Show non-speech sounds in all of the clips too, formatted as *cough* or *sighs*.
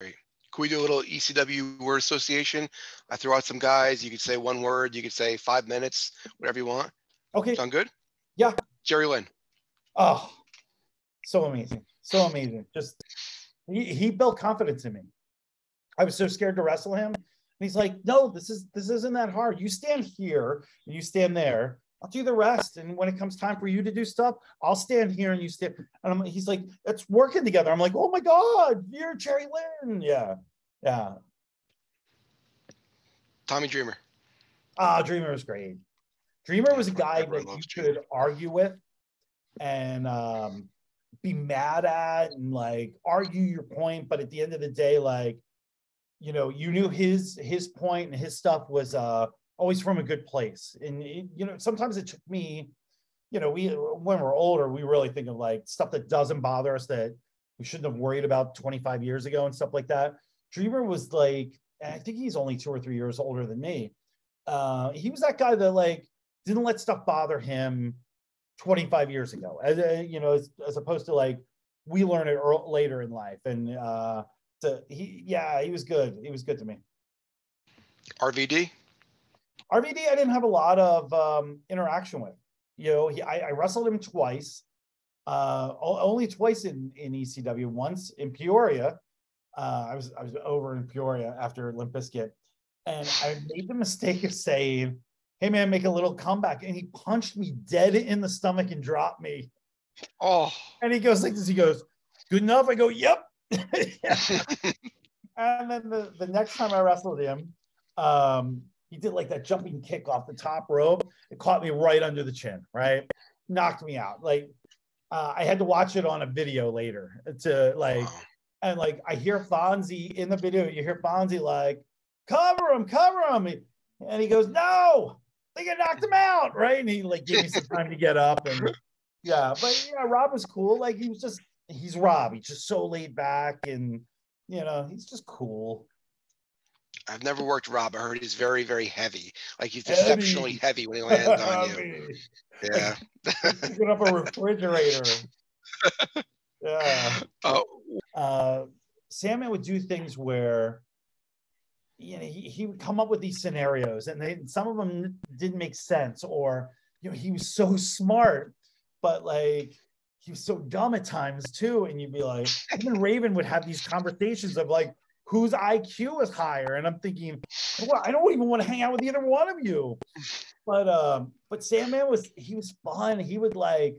Can we do a little ECW word association? I throw out some guys. You could say one word. You could say five minutes, whatever you want. Okay. Sound good? Yeah. Jerry Lynn. Oh, so amazing. So amazing. Just he, he built confidence in me. I was so scared to wrestle him. And he's like, no, this is this isn't that hard. You stand here and you stand there. I'll do the rest. And when it comes time for you to do stuff, I'll stand here and you stand. And I'm, he's like, it's working together. I'm like, oh my God, you're Jerry Lynn. Yeah. Yeah. Tommy Dreamer. Ah, Dreamer was great. Dreamer was a guy that you loves could argue with and um, be mad at and like argue your point, but at the end of the day, like you know, you knew his his point and his stuff was uh always from a good place. And you know, sometimes it took me, you know, we when we're older, we really think of like stuff that doesn't bother us that we shouldn't have worried about 25 years ago and stuff like that. Dreamer was like, I think he's only two or three years older than me. Uh, he was that guy that like didn't let stuff bother him 25 years ago, as uh, you know, as, as opposed to like we learn it later in life. And uh, so he, yeah, he was good. He was good to me. RVD. RVD, I didn't have a lot of um, interaction with. You know, he, I, I wrestled him twice, uh, only twice in, in ECW. Once in Peoria, uh, I was I was over in Peoria after Limp Bizkit, and I made the mistake of saying, "Hey man, make a little comeback," and he punched me dead in the stomach and dropped me. Oh, And he goes like this. He goes, "Good enough." I go, "Yep." *laughs* *laughs* And then the, the next time I wrestled him, um, he did like that jumping kick off the top rope. It caught me right under the chin, right? Knocked me out. Like uh, I had to watch it on a video later to like, *sighs* and like I hear Fonzie in the video. You hear Fonzie like, "Cover him, cover him," and he goes, "No, they get knocked him out," right? And he like gave me some *laughs* time to get up and yeah, but yeah, Rob was cool. Like he was just he's Rob. He's just so laid back and you know he's just cool. I've never worked Rob. I heard he's very, very heavy. Like he's Heavy. exceptionally heavy when he lands *laughs* on you. Yeah. picking up a refrigerator. *laughs* Yeah. Oh, Uh, Sandman would do things where, you know, he, he would come up with these scenarios, and they some of them didn't make sense, or you know, he was so smart, but like he was so dumb at times too. And you'd be like, even Raven would have these conversations of like, whose IQ is higher, and I'm thinking, well, I don't even want to hang out with either one of you. But um, but Sandman was he was fun. He would like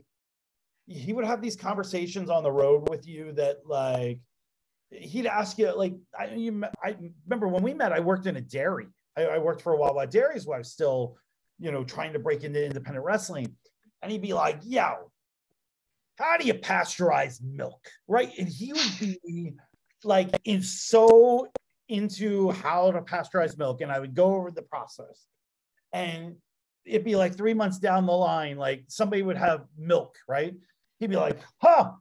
he would have these conversations on the road with you that like he'd ask you like I you I remember when we met I worked in a dairy. I, I worked for a while at dairies while I was still you know trying to break into independent wrestling. And he'd be like yo how do you pasteurize milk? Right? And he would be like in so into how to pasteurize milk and I would go over the process and it'd be like three months down the line, like somebody would have milk, right? He'd be like, huh,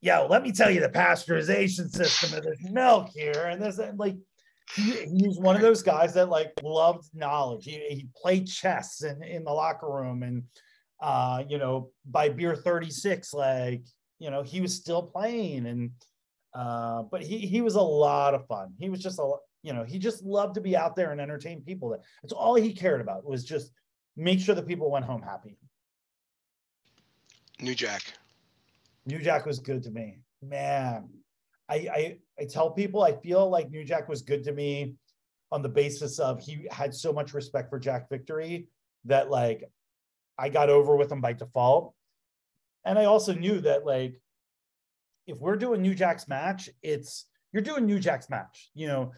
yo, let me tell you the pasteurization system of this milk here. And this, and like, he, he was one of those guys that like loved knowledge. He, he played chess in, in the locker room. And, uh, you know, by beer 36, like, you know, he was still playing. And, uh, but he, he was a lot of fun. He was just a, you know, he just loved to be out there and entertain people. That That's all he cared about was just make sure that people went home happy. New Jack. New Jack was good to me. Man, I, I I tell people I feel like New Jack was good to me on the basis of he had so much respect for Jack Victory that like I got over with him by default. And I also knew that like if we're doing New Jack's match, it's you're doing New Jack's match. You know,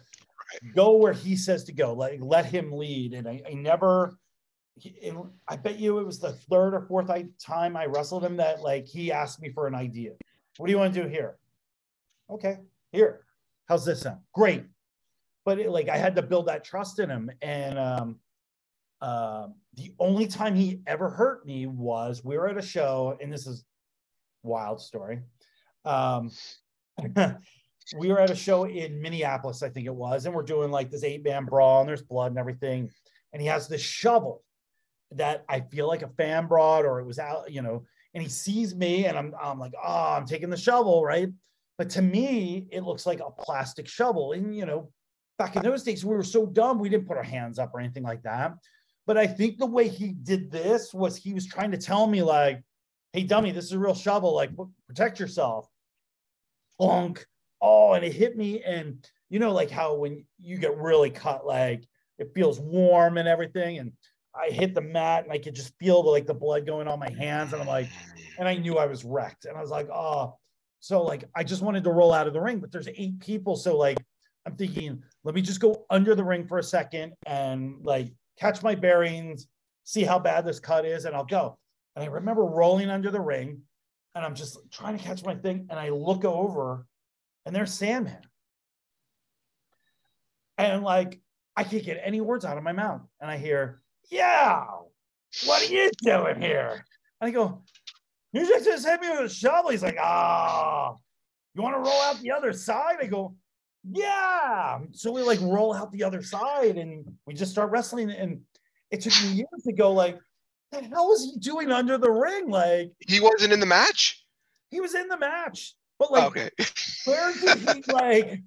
go where he says to go. Like let him lead. And I, I never he- I bet you it was the third or fourth time I wrestled him that like he asked me for an idea. What do you want to do here? Okay, here. How's this sound? Great. But it, like I had to build that trust in him. And um, uh, the only time he ever hurt me was we were at a show, and this is wild story. Um, *laughs* we were at a show in Minneapolis, I think it was, and we're doing like this eight man brawl, and there's blood and everything. And he has this shovel that I feel like a fan brought, or it was out, you know, and he sees me, and I'm, I'm like, oh, I'm taking the shovel, right? But to me, it looks like a plastic shovel. And you know, back in those days, we were so dumb, we didn't put our hands up or anything like that. But I think the way he did this was he was trying to tell me, like, hey, dummy, this is a real shovel. Like, protect yourself. Plunk. Oh, and it hit me. And you know, like how when you get really cut, like it feels warm and everything. And I hit the mat and I could just feel the, like the blood going on my hands. And I'm like, and I knew I was wrecked. And I was like, oh, so like I just wanted to roll out of the ring, but there's eight people. So like I'm thinking, let me just go under the ring for a second and like catch my bearings, see how bad this cut is, and I'll go. And I remember rolling under the ring and I'm just trying to catch my thing. And I look over and there's Sandman. And like, I can't get any words out of my mouth. And I hear, yeah, what are you doing here? And I go, you just hit me with a shovel. He's like, ah, oh, you want to roll out the other side? I go, yeah. So we like roll out the other side and we just start wrestling. And it took me years to go like, the hell was he doing under the ring? Like he wasn't in the match. He was in the match, but like, okay. *laughs* where did he like?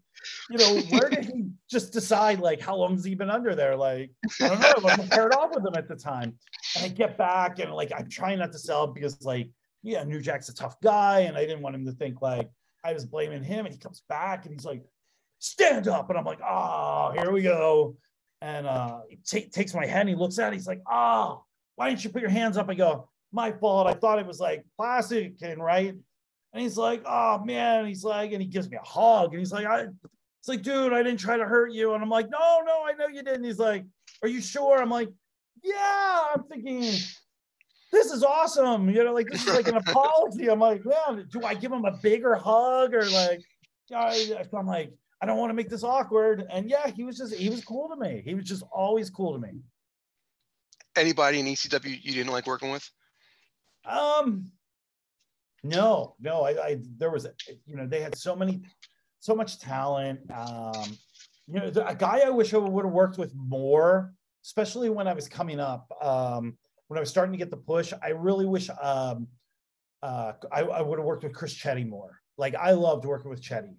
You know, where did he just decide like how long has he been under there? Like I don't know. I wasn't paired off with him at the time. And I get back and like I'm trying not to sell because like yeah, New Jack's a tough guy, and I didn't want him to think like I was blaming him. And he comes back and he's like, stand up. And I'm like, oh, here we go. And uh, he t- takes my hand, and he looks at it, he's like, oh, why didn't you put your hands up? I go, my fault. I thought it was like plastic and right. And he's like, oh man. He's like, and he gives me a hug. And he's like, I it's like, dude, I didn't try to hurt you. And I'm like, no, no, I know you didn't. He's like, are you sure? I'm like, yeah. I'm thinking, this is awesome. You know, like this is like an apology. I'm like, man, do I give him a bigger hug or like, I'm like, I don't want to make this awkward. And yeah, he was just, he was cool to me. He was just always cool to me. Anybody in ECW you didn't like working with? Um, no, no, I, I there was, you know, they had so many, so much talent. Um, you know, a guy I wish I would have worked with more, especially when I was coming up. Um, when I was starting to get the push, I really wish um, uh, I, I would have worked with Chris Chetti more. Like I loved working with Chetti,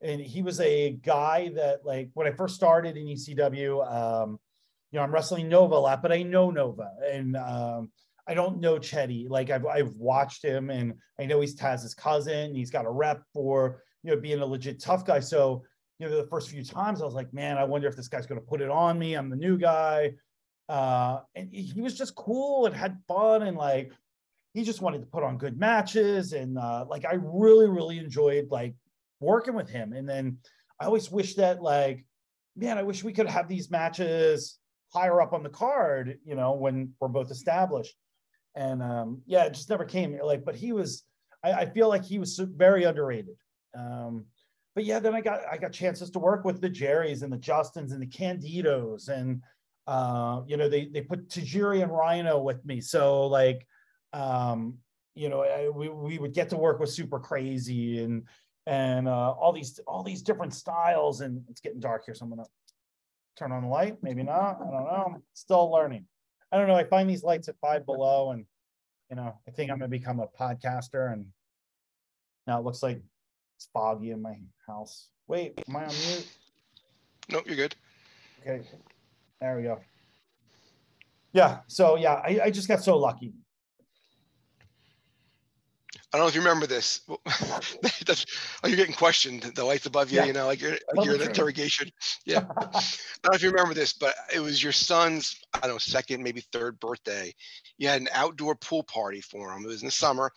and he was a guy that like when I first started in ECW, um, you know, I'm wrestling Nova a lot, but I know Nova, and um, I don't know Chetti. Like I've I've watched him, and I know he's Taz's cousin. He's got a rep for you know being a legit tough guy. So you know, the first few times I was like, man, I wonder if this guy's going to put it on me. I'm the new guy. Uh, and he was just cool and had fun and like he just wanted to put on good matches and uh, like I really really enjoyed like working with him. And then I always wish that like man, I wish we could have these matches higher up on the card, you know, when we're both established. And um, yeah, it just never came. Like, but he was, I, I feel like he was very underrated. Um, but yeah, then I got I got chances to work with the Jerrys and the Justins and the Candidos and uh, you know, they they put Tajiri and Rhino with me. So like, um, you know, I, we we would get to work with Super Crazy and and uh, all these all these different styles. And it's getting dark here, so I'm gonna turn on the light. Maybe not. I don't know. I'm still learning. I don't know. I find these lights at five below, and you know, I think I'm gonna become a podcaster. And now it looks like it's foggy in my house. Wait, am I on mute? Nope, you're good. Okay. There we go. Yeah. So yeah, I, I just got so lucky. I don't know if you remember this. *laughs* That's, oh, you're getting questioned. The lights above you, yeah. you know, like you're, like you're in interrogation. Yeah. *laughs* I don't know if you remember this, but it was your son's, I don't know, second, maybe third birthday. You had an outdoor pool party for him. It was in the summer.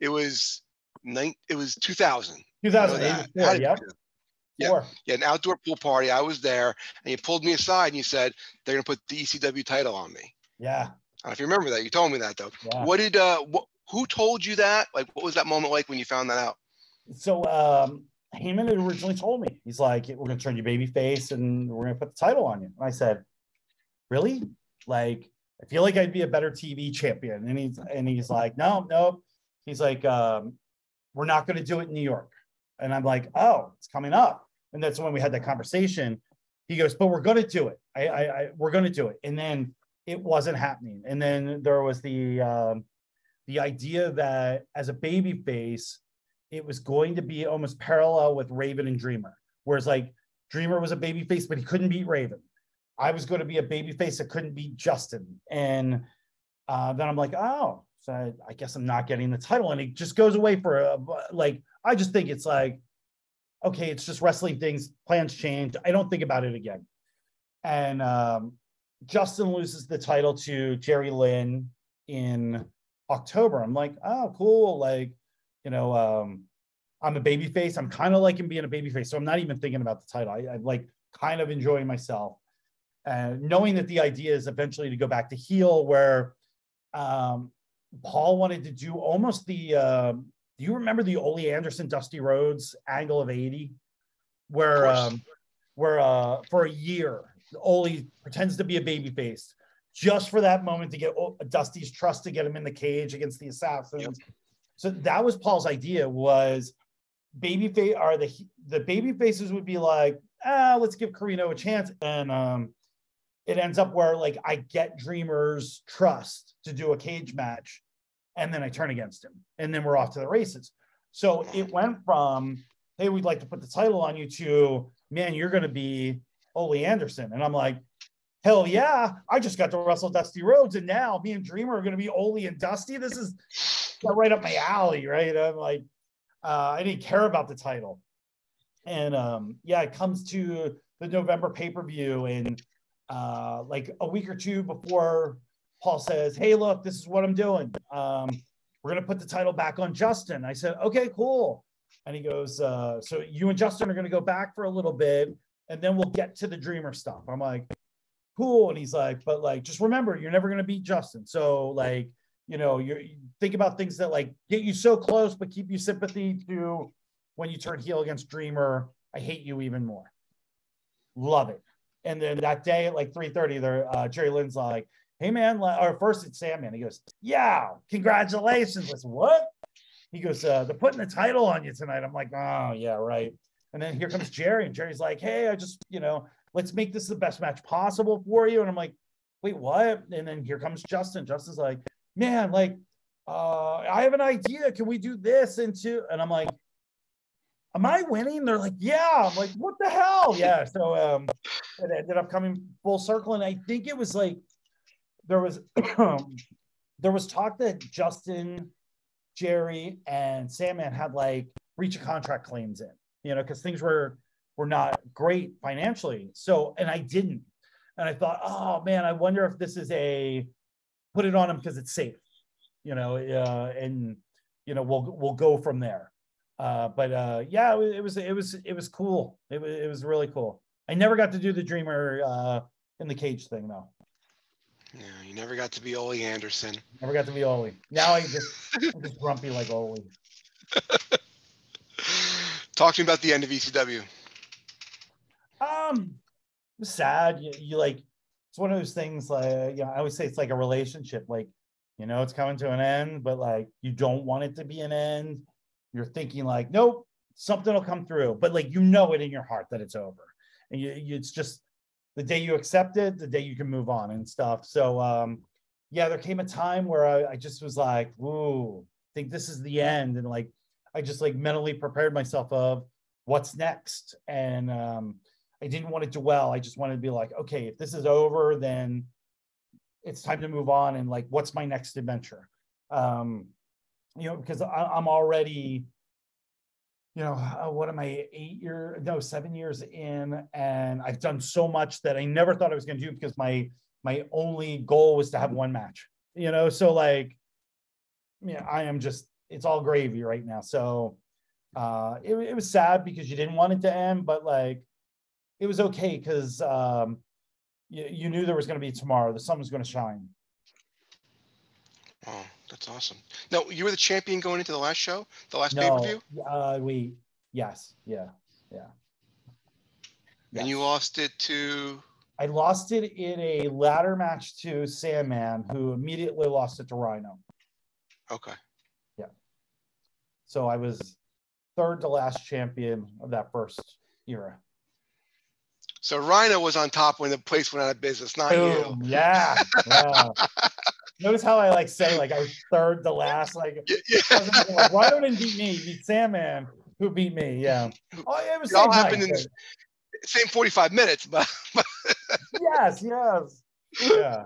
It was nine. It was 2000. 2008. yeah. Yeah, yeah, an outdoor pool party. I was there, and you pulled me aside and you said they're gonna put the ECW title on me. Yeah. I don't know if you remember that. You told me that though. Yeah. What did uh what who told you that? Like what was that moment like when you found that out? So um Heyman had originally told me, he's like, We're gonna turn you baby face and we're gonna put the title on you. And I said, Really? Like, I feel like I'd be a better TV champion. And he's and he's like, No, no. He's like, um, we're not gonna do it in New York. And I'm like, oh, it's coming up. And that's when we had that conversation. He goes, but we're going to do it. I, I, I we're going to do it. And then it wasn't happening. And then there was the, um, the idea that as a baby face, it was going to be almost parallel with Raven and Dreamer, whereas like Dreamer was a baby face, but he couldn't beat Raven. I was going to be a baby face that couldn't beat Justin. And uh, then I'm like, oh, so I, I, guess I'm not getting the title. And it just goes away for a, like, I just think it's like, okay, it's just wrestling things, plans change. I don't think about it again. And um, Justin loses the title to Jerry Lynn in October. I'm like, oh, cool. Like, you know, um, I'm a baby face. I'm kind of like him being a baby face. So I'm not even thinking about the title. I, I like kind of enjoying myself. And knowing that the idea is eventually to go back to heel, where um, Paul wanted to do almost the. Uh, do you remember the Ole Anderson Dusty Rhodes angle of '80, where um, where uh, for a year Ole pretends to be a baby face just for that moment to get Dusty's trust to get him in the cage against the assassins. Yep. So that was Paul's idea was baby face are the the baby faces would be like, ah, let's give Corino a chance. And um it ends up where like I get Dreamer's trust to do a cage match, and then I turn against him, and then we're off to the races. So it went from hey, we'd like to put the title on you to man, you're going to be Ole Anderson, and I'm like, hell yeah, I just got to wrestle Dusty Rhodes, and now me and Dreamer are going to be Ole and Dusty. This is right up my alley, right? I'm like, uh, I didn't care about the title, and um, yeah, it comes to the November pay per view, and uh, like a week or two before Paul says, Hey, look, this is what I'm doing. Um, we're going to put the title back on Justin. I said, Okay, cool. And he goes, uh, So you and Justin are going to go back for a little bit and then we'll get to the dreamer stuff. I'm like, Cool. And he's like, But like, just remember, you're never going to beat Justin. So, like, you know, you think about things that like get you so close, but keep you sympathy to when you turn heel against Dreamer. I hate you even more. Love it. And then that day at like 3:30, there uh, Jerry Lynn's like, "Hey man," or first it's Sandman. He goes, "Yeah, congratulations." I said, "What?" He goes, uh, "They're putting the title on you tonight." I'm like, "Oh yeah, right." And then here comes Jerry, and Jerry's like, "Hey, I just you know, let's make this the best match possible for you." And I'm like, "Wait, what?" And then here comes Justin. Justin's like, "Man, like." Uh, I have an idea. Can we do this into? And I'm like, am I winning? They're like, yeah. I'm like, what the hell? Yeah. So um, it ended up coming full circle. And I think it was like, there was, *clears throat* there was talk that Justin, Jerry, and Sandman had like breach of contract claims in, you know, because things were, were not great financially. So, and I didn't. And I thought, oh man, I wonder if this is a put it on him because it's safe, you know, uh, and you know, we'll we'll go from there. Uh, but uh, yeah, it was it was it was cool. It was it was really cool. I never got to do the Dreamer uh, in the cage thing though. Yeah, you never got to be Ole Anderson. Never got to be Ole. Now I just I'm just grumpy like Ole. *laughs* Talk to me about the end of ECW. Um, sad. You, you like it's one of those things like you know I always say it's like a relationship. Like you know it's coming to an end, but like you don't want it to be an end you're thinking like, nope, something will come through, but like you know it in your heart that it's over, and you, you, it's just the day you accept it, the day you can move on and stuff. So um, yeah, there came a time where I, I just was like, ooh, I think this is the end, and like I just like mentally prepared myself of what's next, and um, I didn't want to dwell. I just wanted to be like, okay, if this is over, then it's time to move on, and like, what's my next adventure? Um, you know, because I, am already, you know, uh, what am I, eight year, no, seven years in, and I've done so much that I never thought I was going to do because my my only goal was to have one match, you know. So like, yeah, I am just it's all gravy right now. So uh, it it was sad because you didn't want it to end, but like, it was okay because um, you, you knew there was going to be tomorrow. The sun was going to shine. Oh, that's awesome. No, you were the champion going into the last show, the last no, pay per view. Uh, we yes, yeah, yeah. Yes. And you lost it to. I lost it in a ladder match to Sandman, who immediately lost it to Rhino. Okay. So I was third to last champion of that first era. So Rhino was on top when the place went out of business, not Boom. you. Yeah. yeah. Notice how I like say like I was third to last. Like, Yeah, like Rhino didn't beat me. He beat Sandman, who beat me. Yeah. Oh yeah, it was It all happened night, in the same 45 minutes, but, but but- Yes, yes. Yeah.